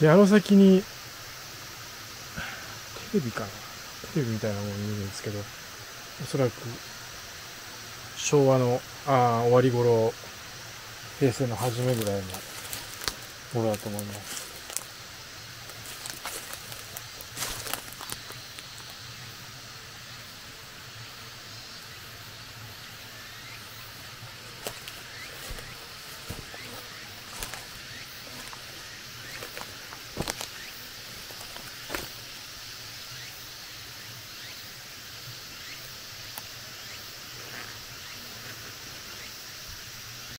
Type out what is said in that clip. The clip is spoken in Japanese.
で、あの先に、テレビかなテレビみたいなもの見るんですけど、おそらく、昭和の、あ、終わり頃、平成の初めぐらいのものだと思います。